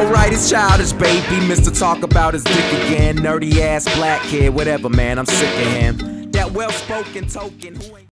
Alright, it's childish, baby. Mr. Talk about his dick again. Nerdy ass black kid, whatever, man. I'm sick of him. That well spoken token.